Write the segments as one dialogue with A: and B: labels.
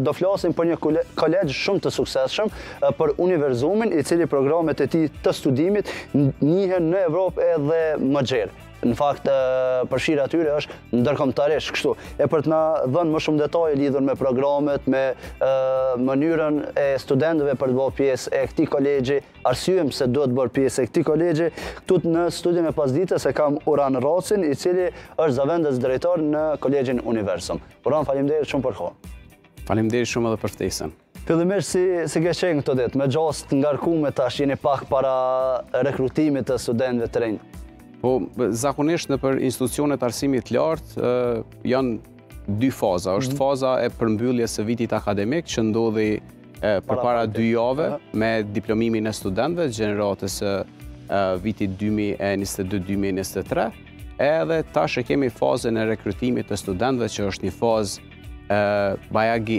A: Do flasim për një kolegj shumë të suksesshëm, për Univerzumin, i cili programet e tij të studimit njihen në Evropë edhe më gjerë në fakt përfshirja e tyre është ndërkombëtarisht kështu. E për të na dhënë më shumë detaje lidhur me programet, me mënyrën e studentëve për t'u bërë pjesë e këtij kolegji, arsyen pse duhet t'u bërë pjesë e këtij kolegji, këtu në studion e pasdites e kam Uran Rracin, i cili është zëvendësdrejtor në kolegjin Universum. Uran, faleminderit shumë për
B: kohën. Faleminderit shumë edhe për ftesën.
A: Fillimisht si si ke qenë këto ditë, me gjasë të ngarkume tash jeni pak para rekrutimit të studentëve të rinj.
B: Po zakonisht nëpër institucionet e arsimit të lartë janë dy faza. Është mhm. faza e përmbylljes së vitit akademik që ndodhi Përpara dy jave, me diplomimin e studentëve, gjeneratës së vitit 2022-2023, edhe tash e kemi fazën e rekrutimit të studentëve, që është një fazë bajagi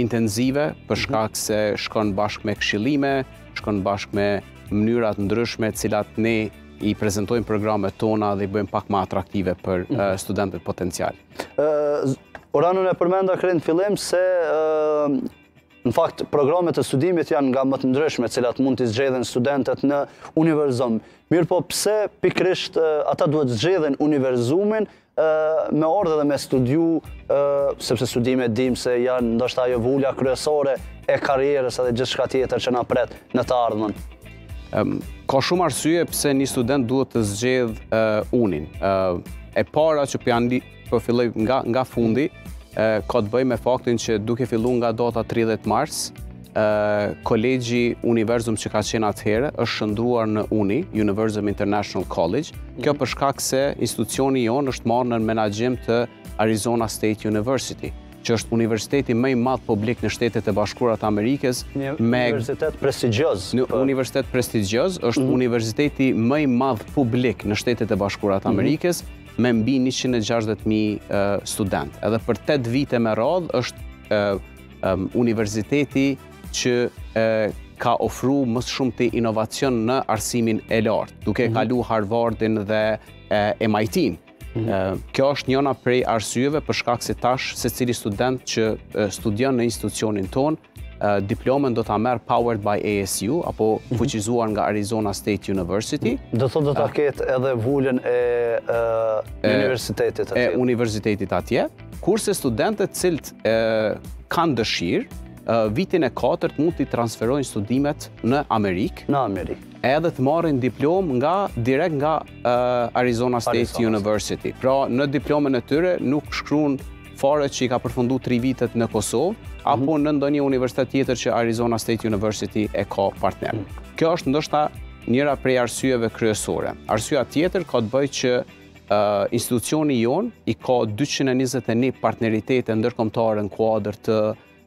B: intenzive, për shkak mhm. se shkon bashkë me këshillime, shkon bashkë me mënyra të ndryshme, të cilat ne i prezentojmë programet tona dhe i bëjmë pak ma atraktive për mhm. studentët potencialë.
A: Uran, unë e përmenda krejt n'fillim se në fakt programet e studimit janë nga më të ndryshmet të cilat mund t'i zgjedhin studentet në Univerzum. Mirëpo pse pikërisht ata duhet të zgjedhin Univerzumin me ardhë edhe me studiu sepse studimet dimë se janë ndoshta ajo vulja kryesore e karrierës edhe gjithçka tjetër që na pret në të ardhmen.
B: Ka shumë arsye pse një student duhet të zgjedhë UNI-n. E para që për janë Po filloj nga, nga fundi, ka të bëjë me faktin që duke fillu nga data 30 mars, kolegji Universum që ka qenë atëherë është shndërruar në UNI, Universum International College. Mhm. Kjo për shkak se institucioni jonë është marrë në menaxhim të Arizona State University që është universiteti më i madh publik në Shtetet e Bashkuara të Amerikës.
A: Një universitet prestigjioz.
B: Një universitet prestigjioz, është mhm. universiteti më i madh publik në Shtetet e Bashkuara të mhm. Amerikës me mbi 160.000 studentë. Edhe për 8 vite me radhë është universiteti që ka ofru më së shumti inovacion në arsimin e lartë, duke mhm. kalu Harvardin dhe MIT-in. Mhm. Kjo është njana prej arsyeve për shkak se tash secili student që studion në institucionin tonë, diplomën do ta marrë powered by ASU apo mhm. fuqizuar nga Arizona State University.
A: Do thotë do ta ah. ketë edhe vulën e universitetit atje.
B: E universitetit atje, kurse studentët të cilët kanë dëshirë vitin e katërt mund t'i transferojnë studimet në Amerikë.
A: Në Amerikë.
B: Edhe të marrin diplomë nga direkt nga Arizona State University. Pra në diplomën e tyre nuk shkrun fare që i ka përfundu tri vitet në Kosovë, mhm. apo në ndonjë universitet tjetër që Arizona State University e ka partner. Mhm. Kjo është ndoshta njëra prej arsyeve kryesore. Arsyeja tjetër ka të bëjë që institucioni jonë i ka 221 partneritete ndërkombëtare në kuadër të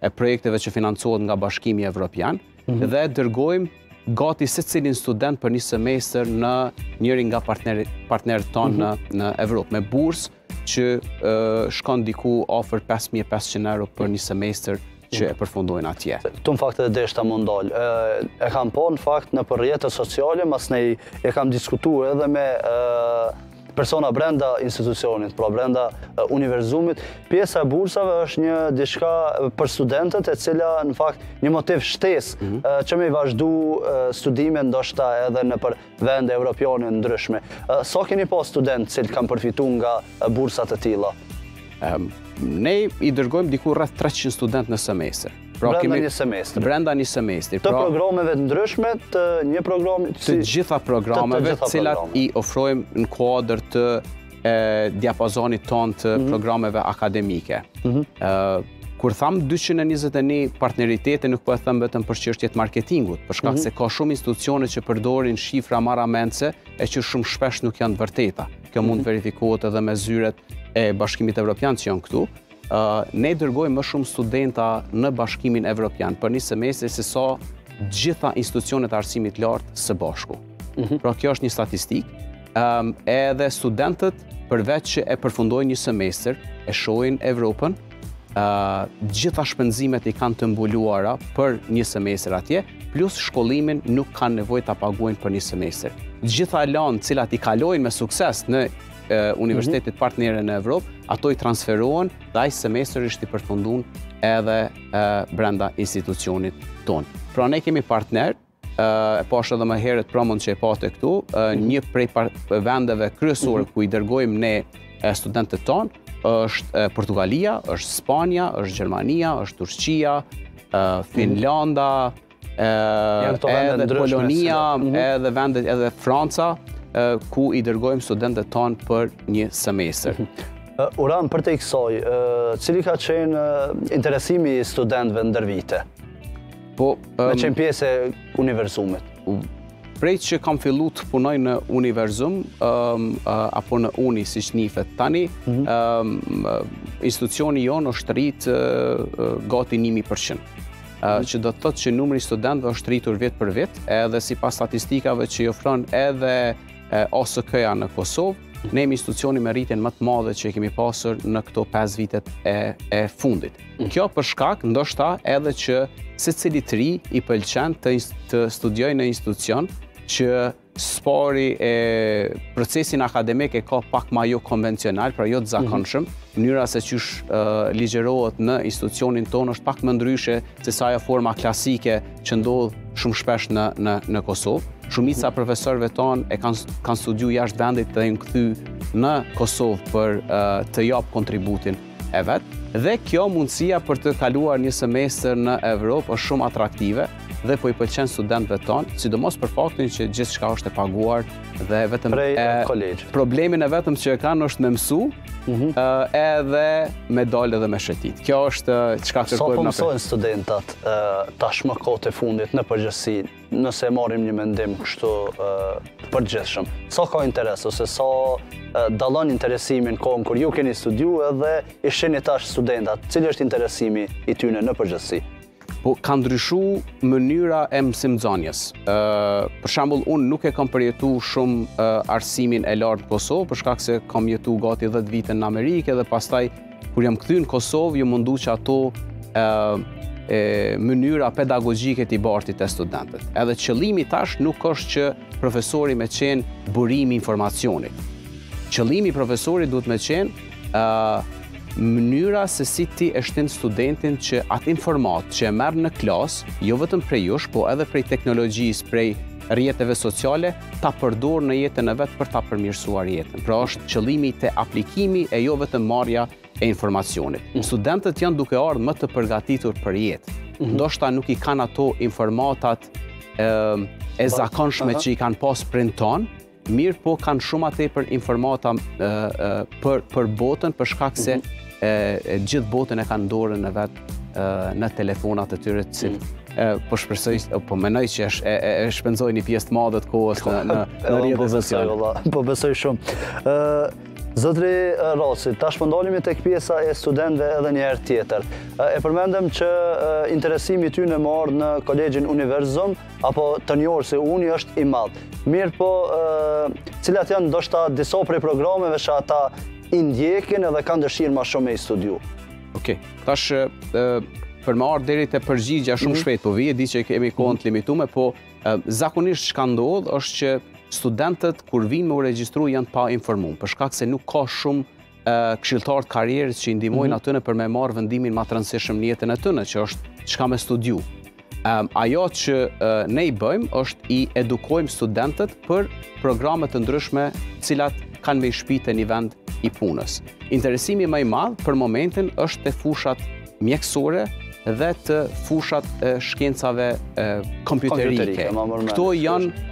B: e projekteve që financohet nga bashkimi evropian mhm. dhe dërgojmë gati secilin student për një semestër në njërin nga partnerët tonë mhm. në Evropë, me bursë që shkon diku afër 5.500 euro për një semestër që e përfundojnë atje.
A: Këtu në fakt edhe deshta me u ndal. E kam pa në fakt nëpër rrjetet sociale, masnej e kam diskutu edhe me persona brenda institucionit, pra brenda univerzumit, pjesa e bursave është një diçka për studentët e cila në fakt një motiv shtesë mhm. që me i vazhdu studimet ndoshta edhe nëpër vende evropiane ndryshme. Sa keni pa studentë cilët kanë përfitu nga bursa të tilla?
B: Ne i dërgojmë diku rreth 300 studentë në semestër.
A: Pra, brenda kemi, një semestri.
B: Brenda një semestri.
A: Të pra, programeve të ndryshme, të një programi...
B: Të gjitha programeve, të, të cilat programe. i ofrojmë në kuadër të e, diapazonit tonë të mm -hmm. programeve akademike. Mm -hmm. e, kur them 221 partneritete, nuk po e them vetëm për çështje të marketingut, për shkak mm -hmm. se ka shumë institucione që përdorin shifra marramendëse e që shumë shpesh nuk janë të vërteta. Kjo mund të mhm. verifikohet edhe me zyrat e Bashkimit Evropian që janë këtu, Ne dërgojmë më shumë studenta në bashkimin evropian për një semestri se sa gjitha institucionet e arsimit lartë së bashku. Mhm. Pra kjo është një statistikë. Edhe studentët përveç që e përfundojnë një semestër, e shohin Evropën, gjitha shpenzimet i kanë të mbuluara për një semestër atje, plus shkollimin nuk kanë nevojë ta paguajnë për një semestër. Gjitha lëndët cilat i kalojnë me sukses në universitetet partnere në Evropë, ato i transferohen dhe ai semestër është i përfundun edhe brenda institucionit tonë. Pra ne kemi partner, e pashë edhe më herët promon që e pate këtu, një prej vendeve kryesore ku i dërgojmë ne studentët tonë, është Portugalia, është Spania, është Gjermania, është Turqia, Finlanda, edhe Polonia, mhm. edhe vendet, edhe Franca, ku i dërgojmë studentët tanë për një semestër. Mhm.
A: Uran, përtej kësaj, cili ka qenë interesimi i studentëve ndër vite, po, me qenë pjesë e Universumit?
B: Prej që kam fillu të punoj në Universum, apo në UNI, siç njihet tani, mhm. institucioni jonë është rritë gati 1.000%. që do të thotë që numri i studentëve është rritur vit për vit, edhe sipas statistikave që i ofron edhe OSK-ja në Kosovë, ne jemi institucioni me rritjen më të madhe që kemi pasur në këto 5 vitet e, e fundit. Mm. Kjo për shkak ndoshta edhe që secili i ri i pëlqen të, të studiojë në institucion që Së pari e procesin akademik e ka pak ma jo konvencional, pra jo të zakonshëm. Mhm. Mënyra se qysh ligjerohet në institucionin tonë është pak më ndryshe sesa ajo forma klasike që ndodh shumë shpesh në Kosovë. Shumica mhm. e profesorëve tonë kanë studiu jashtë vendit edhe janë kthy në Kosovë për të japë kontributin. e vet dhe kjo mundësia për të kaluar një semestër në Evropë është shumë atraktive dhe po i pëlqen studentëve tonë, sidomos për faktin që gjithçka është e paguar dhe vetëm
A: prej kolegjit.
B: Problemin e vetëm që e kanë është me mësu, mhm. edhe me dalë edhe me shëtit. Kjo është çka kërkojmë
A: na. Sa po mësojnë studentat tashmë kohët e fundit në përgjithësi nëse e marrim një mendim kështu të përgjithshëm. Sa ka interes ose sa dallon interesimi n'kohën kur ju keni studiu edhe i shihni tash studentat, cili është interesimi i tyne në përgjithësi?
B: Po, ka ndryshu mënyra e mësimnxanies. Për shambull, unë nuk e kam përjetu shumë arsimin e lartë në Kosovë, për shkak se kam jetu gati 10 vite në Amerikë edhe pastaj Kur jam kthy në Kosovë, jam mundu që ato mënyra pedagogjike t'i barti te studentët. Edhe qëllimi tash nuk është që profesori me qenë burimi i informacionit. Qëllimi, profesori duhet me qenë mënyra se si ti e shtin studentin që atë informatë që e merr në klasë, jo vetëm prej jush, po edhe prej teknologjisë, prej rrjeteve sociale, ta përdorë në jetën e vet për ta përmirësuar jetën. Pra është qëllimi te aplikimi e jo vetëm marrja e informacionit. Mhm. Studentët janë duke ardhë më të përgatitur për jetë. Mhm. Ndoshta nuk i kanë ato informatat e zakonshme që i kanë pas prindt tonë, mirëpo kanë shumë ma tepër informata për botën, për shkak se mhm. gjithë botën e kanë n'dorën e vet në telefonat e tyre të cilët. Mm. Po shpresoj, po menoj që e shpenzojnë një pjesë të madhe të kohës në rrjetet sociale.
A: Po besoj shumë. Zotri Rosit, tash po ndalemi tek pjesa e studentëve edhe një herë tjetër. E përmendëm që interesimi i tyne marrë në kolegjin Universum, apo të njohur si UNI, është i madhë. Mirëpo, cilat janë ndoshta disa prej programeve që ata i ndjekin edhe kanë dëshirë ma shumë me i studiu?
B: Okej, tash për më ardhë deri te përgjigja shumë mhm. shpejt, po vij, e di që kemi kohën të limitume, po zakonisht çka ndodh është që studentët kur vinë me u regjistru janë të painformum, për shkak se nuk ka shumë këshilltarë të karrierës që i ndihmojnë mhm. atyne për me marrë vendimin ma të rëndësishëm n'jetën e tyne, që është çka me studiu. Ajo që ne i bëjmë është i edukojmë studentët për programe të ndryshme të cilat kanë me i shpi te një vend i punës. Interesimi më i madh për momentin është te fushat mjekësore dhe te fushat e shkencave kompjuterike. Këto janë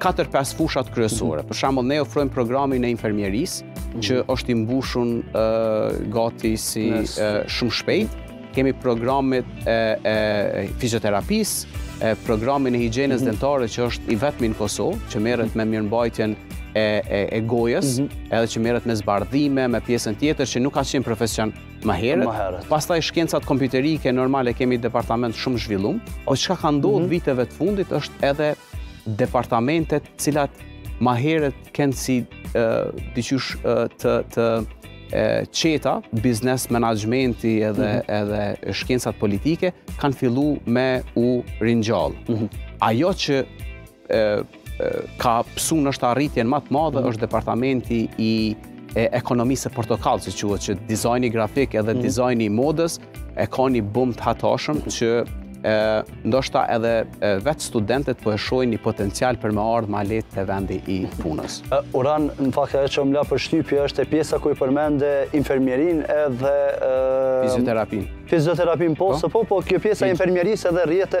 B: 4-5 fushat kryesore. Mhm. Për shembull, ne ofrojmë programin e infermierisë, mhm. që është i mbushun gati si shumë shpejt, Kemi programet e fizioterapisë, programin e higjienës mhm. dentare që është i vetmi në Kosovë, që merret me mirëmbajtjen e gojës, mhm. edhe që merret me zbardhime, me pjesën tjetër, që nuk ka qenë profesion më herët. Pastaj shkencat kompjuterike, normale, kemi departament shumë t'zhvillum, ajo çka ka ndodhë mhm. viteve të fundit, është edhe departamentet të cilat ma herët kanë kenë si diqysh të qeta, biznes, menaxhmenti edhe mhm. edhe shkencat politike kanë fillu me u ringjall. Mhm. Ajo që ka pësu në është rritjen ma të madhe mhm. është departamenti i ekonomisë së portokalltë, siç quhet, që dizajni grafik edhe dizajni i modës, e kanë një bum të hatashëm që ndoshta edhe vetë studentët po e shohin një potencial për me ardhë ma lehtë te vendi i punës.
A: Uran, në fakt ajo që më la përshtypje është e pjesa ku i përmende infermierinë edhe...
B: Fizioterapinë.
A: Fizioterapinë po, po, se po, po, kjo pjesa e infermierisë edhe rreth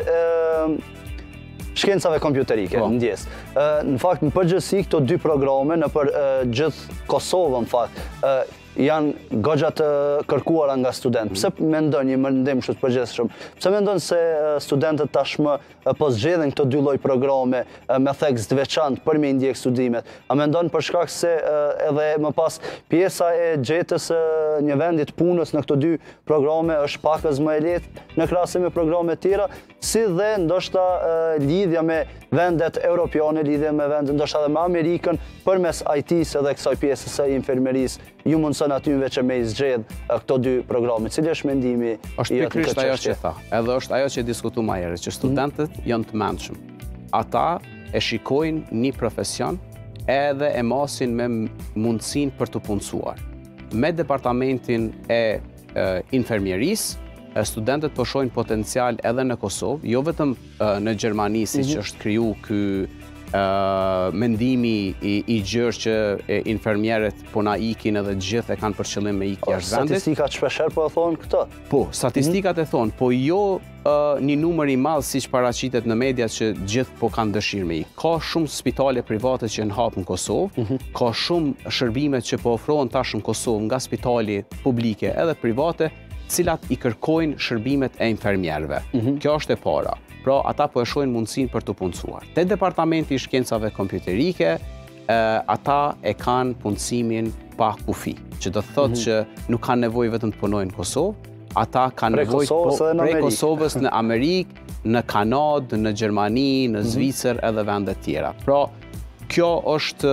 A: shkencave kompjuterike, po. në ndjes. Në fakt, në përgjithësi këto dy programe, nëpër gjithë Kosovë, në fakt, janë goxha të kërkuara nga studentët. Pse mendon një mendim kështu të përgjithshëm? Pse mendon se studentët tashmë po zgjedhin këto dy lloj programe me theks të veçantë për me i ndjek studimet? A mendon për shkak se edhe më pas pjesa e gjetjes një vendi të punës në këto dy programe është pakëz më e lehtë në krahasim me programe tjera, si dhe ndoshta lidhja me vendet europiane, lidhja me vendet ndoshta dhe me Amerikën, përmes IT-së edhe kësaj pjesës së infermierisë, ju mundëson atyne që me i zgjedhë këto dy programe. Cili është mendimi?
B: Është pikërisht ajo që the, edhe është ajo që e diskutum ma herët, që mhm. studentët janë të mençëm. Ata e shikojnë një profesion edhe e masin me mundësinë për t'u punësuar. Me departamentin e infermierisë, studentët po shohin potencial edhe në Kosovë, jo vetëm në Gjermani siç mhm. është kriju ky mendimi i gjërë që infermieret po na ikin edhe gjithë e kanë për qëllim me ik po,
A: jashtë vendit. Statistikat shpeshherë po e thonë këtë?
B: Po, statistikat e thonë, po jo një numër i madh siç paraqitet në media që gjithë po kanë dëshirë me ikë. Ka shumë spitale private që janë hapur në Kosovë, mhm. ka shumë shërbime që po ofrohen tash në Kosovë nga spitalet publike edhe private, të cilat i kërkojnë shërbimet e infermierëve. Mhm. Kjo është e para. Pra ata po e shohin mundësinë për t'u punësuar. Te departamenti i shkencave kompjuterike, ata e kanë punësimin pa kufi, që do të thotë mhm. që nuk kanë nevojë vetëm të punojnë në Kosovë, ata kanë nevojë po prej Kosovës në Amerikë, në Kanadë, në Gjermani, në mhm. Zvicër edhe vende të tjera. Pra, kjo është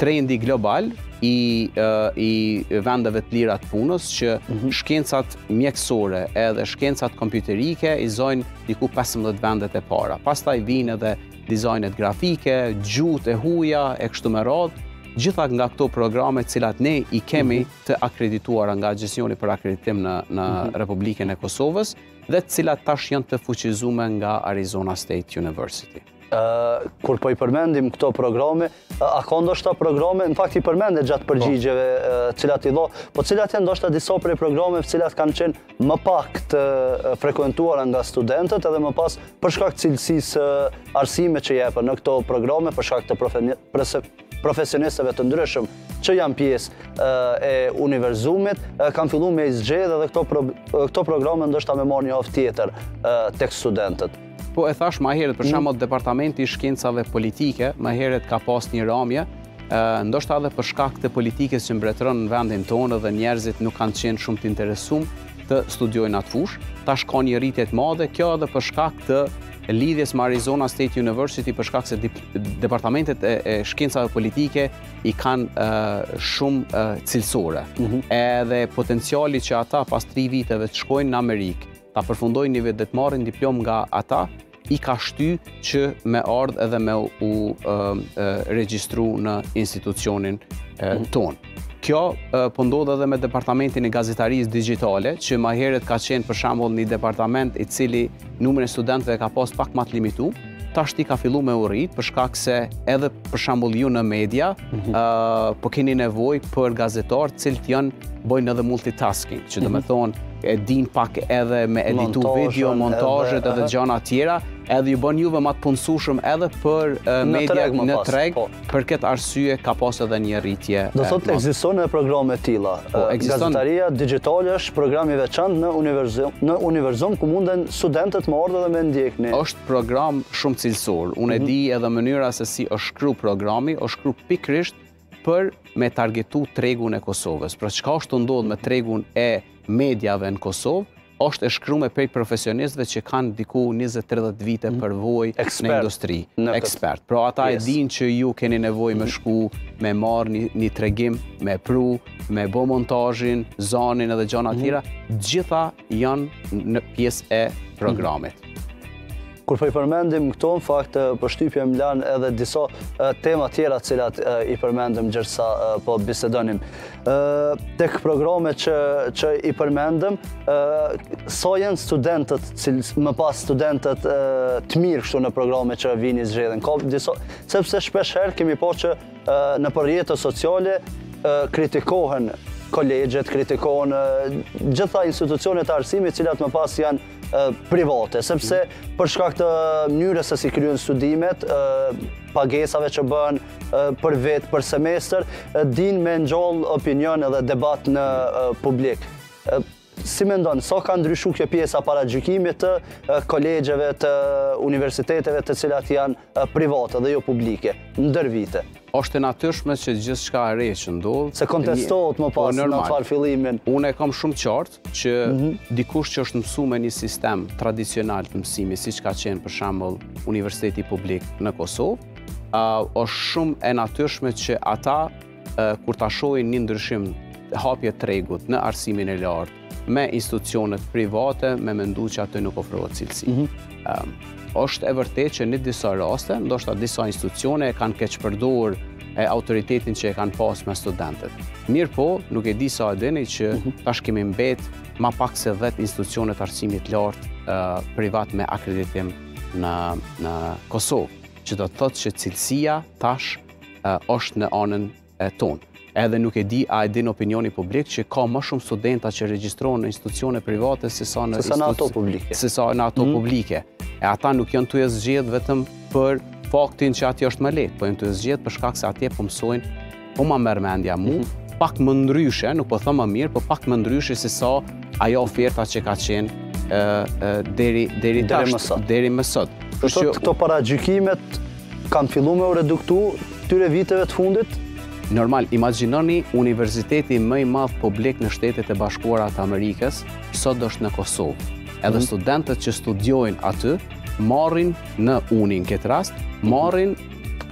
B: trendi global i vendeve të lira të punës që mhm. shkencat mjekësore edhe shkencat kompjuterike i zojnë diku 15 vendet e para. Pastaj vijnë edhe dizajnet grafike, gjuhët e huaja e kështu me radhë, gjitha nga këto programe të cilat ne i kemi mhm. të akredituara nga Agjencioni për Akreditim në në mhm. Republikën e Kosovës dhe të cilat tash janë të fuqizume nga Arizona State University.
A: Ë kur po i përmendim këto programe, A ka ndoshta programe, në fakt i përmende gjatë po. përgjigjeve të cilat i dhe, po cilat janë ndoshta disa prej programeve cilat kanë qenë më pak të frekuentuara nga studentët edhe më pas për shkak të cilësisë së arsimit që jepet në këto programe për shkak të profesionistëve të ndryshëm që janë pjesë e Universumit, kanë fillu me i zgjedhë edhe këto programe ndoshta me marrë një hov tjetër tek studentët.
B: Po e thash ma heret, për mm. shembull departamenti i shkencave politike, ma heret ka pas një ramje, ndoshta edhe për shkak të politikës që mbretëron në vendin tonë dhe njerëzit nuk kanë qenë shumë të interesum të studiojnë atë fushë, tash ka një rritje të madhe, kjo edhe për shkak të lidhjes me Arizona State University për shkak se departamentet e shkencave politike i kanë shumë cilësore. Mhm. Edhe potenciali që ata pas tri viteve të shkojnë në Amerikë, ta përfundojnë një vit dhe të marrin diplomë nga ata, i ka shty që me ardhë edhe me u regjistru në institucionin mhm. tonë. Kjo po ndodh edhe me departamentin e gazetarisë digitale, që ma heret ka qenë për shambull një departament i cili numrin e studentëve ka pas pak ma të limitu, tashti ka fillu me u rritë, për shkak se edhe për shambull ju në media, mhm. po keni nevojë për gazetarë të cilët janë bojnë edhe multitasking, që do me mhm. thonë e din pak edhe me editu video, montazhet edhe gjana tjera, edhe ju bën juve ma të punësushëm edhe për media në treg, po. për këtë arsye ka pas edhe një rritje.
A: Do të thotë ekzistojnë edhe programe të tilla. Po, Gazetaria digjitale është program i veçantë në Universum ku munden studentët me ardhë edhe me e ndjekë.
B: Është program shumë cilësor. Unë e mhm. di edhe mënyra se si është shkru programi, është shkru pikërisht për me targetu tregun e Kosovës. Pra çka është tu ndodhë me tregun e mediave në Kosovë, osht e shkrume prej profesionistëve që kanë diku njëzet tridhjetë vite përvojë në industri, ekspertë. Pra ata e dinë që ju keni nevojë me shku me marrë një tregim, me pru, me bo montazhin, zanin edhe gjana tjera, gjitha janë pjesë e programit.
A: Kur po i përmendim këto, në fakt, po më lanë edhe disa tema tjera të cilat i përmendëm gjersa po bisedonim. Tek programet që i përmendëm, sa janë studentët, më pas studentët të mirë kështu në programet që i zgjedhin, sepse shpeshherë kemi pa që nëpër rrjete sociale kritikohen kolegjet, kritikohen gjitha institucionet e arsimit të cilat më pas janë private, sepse për shkak të mënyrës se si kryen studimet, pagesave që bëhen për vit, për semestër, dinë me ngjall opinion edhe debat në publik. Si mendon, sa ka ndryshu kjo pjesa e paragjykimit të kolegjeve, të universiteteve të cilat janë private dhe jo publike, ndër vite.
B: Oshtë e natyrshme që gjithçka e re që ndodhë...
A: Se kontestohet më pas po, në fillim.
B: Unë e kam shumë të qartë që mhm. dikush që është mësu me një sistem tradicional të mësimit, siç ka qenë për shembull Universiteti Publik në Kosovë, është shumë e natyrshme që ata Kur ta shohin një ndryshim hapje të tregut në arsimin e lartë, me institucione private, me mendu që aty nuk ofrohet cilësi. Mhm. Ehm, është e vërtetë që në disa raste, ndoshta disa institucione e kanë keqpërdorë autoritetin që e kanë pas me studentët. Mirëpo, nuk e di sa e dini që mhm. tash kemi mbet ma pak se 10 institucione të arsimit të lartë privat me akreditim në Kosovë, që do të thotë që cilësia tash është në anën tonë. Edhe nuk e di, a e din opinioni publik që ka më shumë studenta që regjistrohen në institucione private se sa në
A: ato publike.
B: Se sa në ato mhm. publike. E ata nuk janë tu e zgjedh vetëm për faktin që atje është më lehtë, po janë tu e zgjedh për shkak se atje po mësojnë po ma merr mendja mu, mhm. pak më ndryshe, nuk po them më mirë, po pak më ndryshe se sa ajo oferta që ka qenë deri deri deri më sot. Deri më sot.
A: Kështu që këto paragjykimet Kanë fillu me u reduktu këtyre viteve të fundit?
B: Normal, imagjinoni universiteti më i madh publik në shtetet e bashkuara të Amerikës, sot është në Kosovë. Edhe mhm. studentët që studiojnë aty, marrin në unin këtë rast, mhm. marrin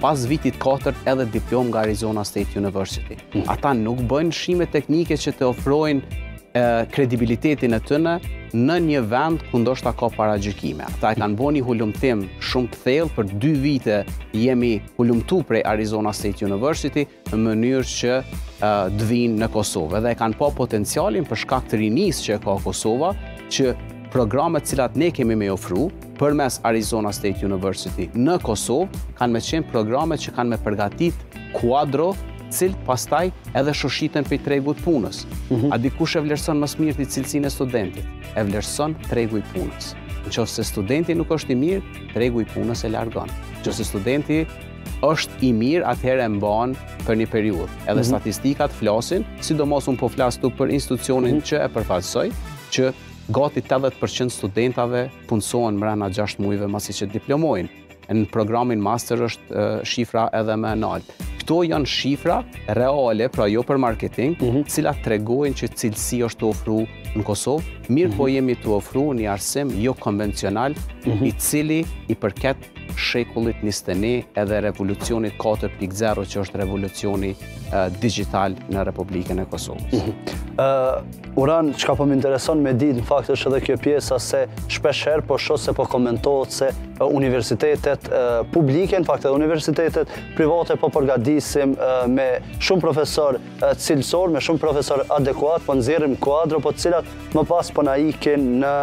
B: pas vitit 4 edhe diplomë nga Arizona State University. Mhm. Ata nuk bëjnë lëshime teknike që të ofrojnë kredibilitetin e tyne në një vend ku ndoshta ka paragjykime. Ata e kanë bo ni hulumtim shumë të thellë, për dy vite jemi hulumtu prej Arizona State University në mënyrë që të vinë në Kosovë. Dhe e kanë pa potencialin për shkak të rinisë që e ka Kosova, që programet të cilat ne kemi me i ofru, përmes Arizona State University në Kosovë, kanë me qenë programe që kanë me përgatit kuadro të cilët pastaj edhe shoshiten prej tregut punës. Mhm. A di kush e vlerëson më së mirti cilësinë e studentit? E vlerëson tregu i punës. Në qoftë se studenti nuk është i mirë, tregu i punës e largon. Në qoftë se studenti është i mirë, atëherë e mban për një periudhë. Edhe mhm. statistikat flasin, sidomos unë po flas ktu për institucionin mhm. që e përfaqësoj, që Gati tetëdhjetë për qind e studentave punësohen mrena gjashtë muajve masi që diplomojnë. Në programin master është shifra edhe ma e naltë. Këto janë shifra reale, pra jo për marketing, mhm. të cilat tregojnë që cilësi është tu u ofru në Kosovë, mirëpo mhm. jemi tu ofru një arsim jo konvencional, mhm. i cili i përket shekullit njëzet e një edhe revolucionit 4.0 që është revolucioni digjital në Republikën e Kosovës.
A: Mhm. Uran, çka po më intereson me ditë, në fakt është edhe kjo pjesa se shpeshherë po shoh se po komentohet se universitetet publike, në fakt edhe universitetet private po përgadisim me shumë profesorë cilësorë, me shumë profesorë adekuatë, po nxjerrim kuadro, po të cilat më pas po na ikin në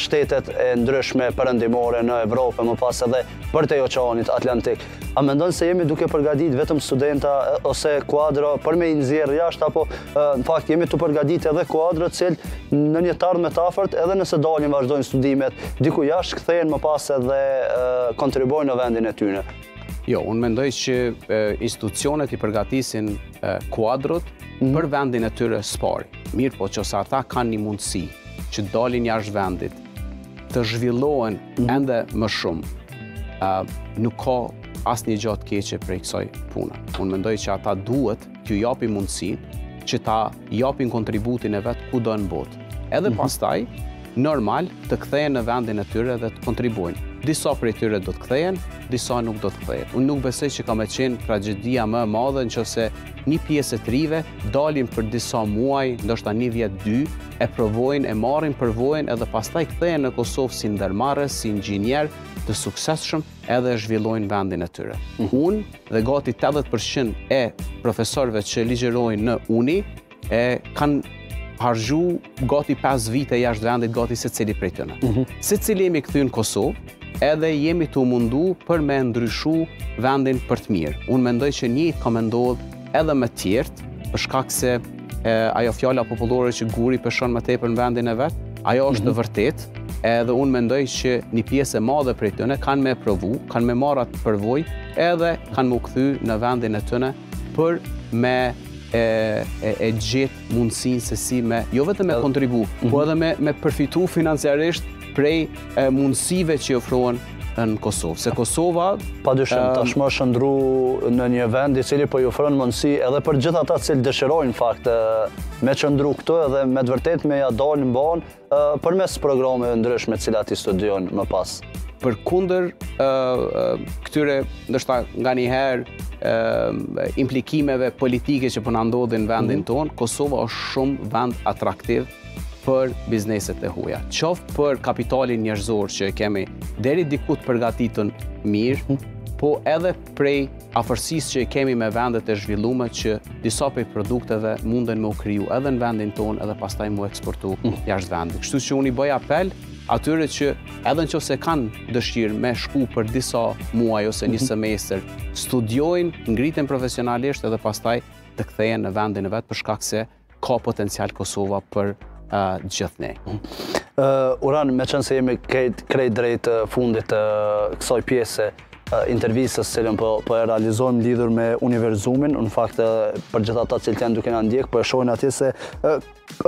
A: shtetet e ndryshme perëndimore në Evropë, më pas edhe përtej oqeanit Atlantik. A mendon se jemi duke përgadit vetëm studenta ose kuadro për me i nxjerrë jashtë, apo në fakt jemi tu përgadit edhe kuadro të cilët në një të ardhme të afërt edhe nëse dalin vazhdojnë studimet, diku jashtë kthehen më pas edhe kontribuojnë në vendin e tyne?
B: Jo, unë mendoj që institucionet i përgatisin kuadrot mhm. për vendin e tyre së pari. Mirëpo qoftë se ata kanë një mundësi, që të dalin jashtë vendit të zhvillohen mhm. ende më shumë. Nuk ka asnjë gja të keqe prej kësoj pune. Unë mendoj që ata duhet t'ju japim mundësinë që ta japin kontributin e vet kudo në botë. Edhe mhm. pastaj, normal të kthehen në vendin e tyre dhe të kontribuojnë. Disa prej tyre do të kthehen, disa nuk do të kthehen. Unë nuk besoj që ka me qenë tragjedia më e madhe në qoftë se Një pjesë e t'rive dalin për disa muaj, ndoshta një vjet dy, e provojnë, e marrin përvojën edhe pastaj kthehen në Kosovë si ndërmarrës, si inxhinierë të suksesshëm edhe e zhvillojnë vendin e tyre. Mhm. Unë dhe gati 80% e profesorëve që ligjërojnë në Uni e kanë harxhu gati 5 vite jashtë vendit gati secili prej tyne. Mhm. Secili jemi kthy në Kosovë, edhe jemi tu mundu për me ndryshu vendin për të mirë. Unë mendoj që njëjtë ka me ndodhë edhe me tjerët, për shkak se ajo fjala popullore që guri peshon më tepër në vendin e vet, ajo është mm -hmm. e vërtetë, edhe unë mendoj që një pjesë e madhe prej tyne kanë me e provu, kanë me marrë atë përvojë, edhe kanë me u kthy në vendin e tyne për me e, e, e gjithë mundësinë se si me, jo vetëm me kontribu, po mhm. edhe me përfitu financiarisht prej mundësive që i ofron në Kosovë. Se Kosova...
A: Pa dyshim, tashmë është shndërru në një vend i cili po ju ofron mundësi edhe për gjithë ata të cilët dëshirojnë në fakt me qëndru këtu edhe me të vërtetë me ja dalë mbanë Përmes programeve të ndryshme të cilat i studion më pas.
B: Përkundër këtyre ndoshta nganjëherë implikimeve politike që po na po ndodhin në vendin mhm. tonë, Kosova është shumë vend atraktiv për bizneset e huaja. Qoftë për kapitalin njerëzor që e kemi deri diku të përgatitun mirë, mhm. po edhe prej afërsisë që e kemi me vendet e zhvillume që disa prej produkteve munden me u kriju edhe në vendin tonë edhe pastaj mu eksportu mm. jashtë vendit. Kështu që unë i bëj apel atyre që edhe në qoftë se kanë dëshirë me shku për disa muaj ose një mhm. semestër, studiojnë, ngriten profesionalisht edhe pastaj të kthehen në vendin e vet për shkak se Ka potencial Kosova për gjithë ne.
A: Uran, meqenëse jemi krejt drejt fundit të kësaj pjese të intervistës të cilën po, po e realizojmë lidhur me Universumin, në fakt për gjithë ata të cilët janë duke na ndjekë, po e shohin atë se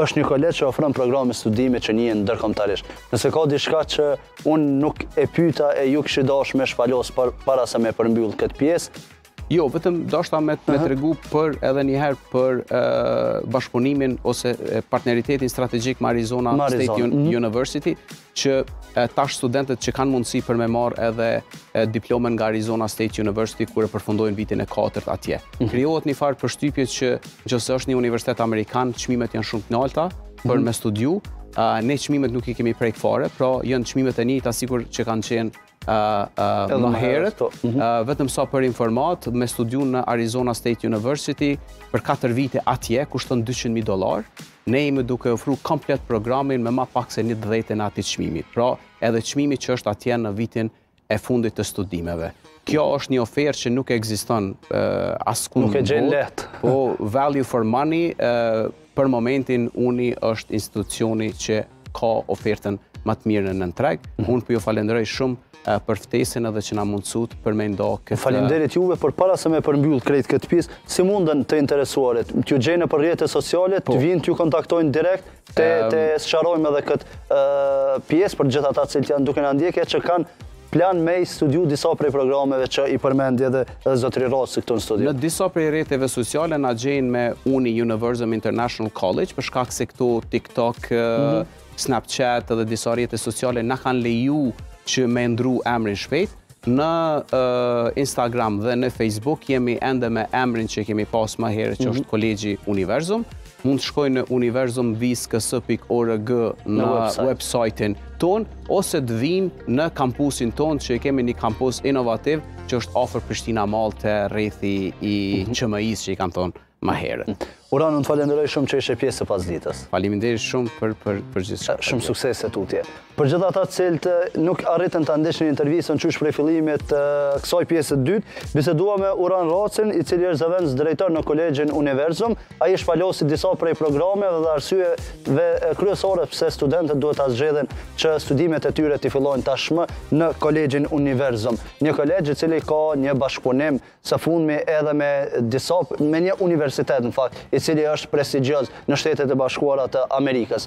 A: është një kolegj që ofron programe studimi që njihen ndërkombëtarisht. Nëse ka diçka që unë nuk e pyta e ju kishit dashtë me shpalos para se me përmbyllë këtë pjesë,
B: Jo, vetëm deshta me tregu për edhe njëherë për bashkëpunimin ose partneritetin strategjik me Arizona State mhm. University, që tash studentët që kanë mundësi për me marrë edhe diplomën nga Arizona State University, kur e përfundojnë vitin e 4 atje. Mhm. Krijohet një farë përshtypje që meqenëse është një universitet amerikan, çmimet janë shumë të nalta për mhm. me studiu, ne çmimet nuk i kemi prekë fare, pra janë çmimet e njëjta sikur që kanë qenë më herët, mhm. vetëm sa për informat, me studiu në Arizona State University, për 4 vite atje, kushton 200.000 dolar, ne jemi duke ofru komplet programin me ma pak se një të dhjetën e atij çmimi. Pra, edhe çmimi që është atje në vitin e fundit të studimeve. Kjo është një ofertë që nuk ekziston askund.
A: Nuk e gjen lehtë.
B: Po, value for money, Për momentin Uni është institucioni që ka ofertën ma të mirë në treg. Mhm. Unë po ju falenderoj shumë për ftesën edhe që na mundësut për me nda këtë...
A: Faleminderit juve, por para se me përmbyll krejt këtë pjesë, si munden të interesuarit, t'ju gjejnë nëpër rrjete sociale, po. të vijnë t'ju kontaktojnë direkt, ta sqarojmë edhe këtë pjesë për gjithë ata të cilët janë duke na ndjekë, që kanë Plan me i studiu disa prej programeve që i përmendi edhe zotri Rraci këtu në studio.
B: Në disa prej rrjeteve sociale na gjejnë me Uni Universum International College, për shkak se këto TikTok, mhm. Snapchat dhe disa rrjete sociale na kanë leju që me ndru emrin shpejt. Në Instagram dhe në Facebook jemi ende me emrin që e kemi pas më herët që mhm. është Kolegji Universum. Mund të shkojnë në universum-ks.org në website-in tonë, ose të vijnë në kampusin tonë, që e kemi një kampus inovativ, që është afër Prishtina Mall te rrethi i mhm. QMI-së që i kanë thonë ma herët.
A: Uran, të falenderoj shumë që ishe pjesë e pasditës.
B: Faleminderit shumë për gjithçka.
A: Shumë suksese tutje. Për gjithë ata të cilët nuk arritën ta ndiqnin intervistën qysh prej fillimit të kësaj pjesë të dytë, biseduam me Uran Rracin, i cili është zëvendësdrejtor në Kolegjin Universum. Ai shpalosi disa prej programeve dhe arsyeve kryesore pse studentët duhet ta zgjedhin që studimet e tyre t'i fillojnë tashmë në Kolegjin Universum. Një kolegj i cili ka një bashkëpunim së fundmi edhe me disa me një universitet në fakt, i cili është prestigjioz në Shtetet e Bashkuara të Amerikës.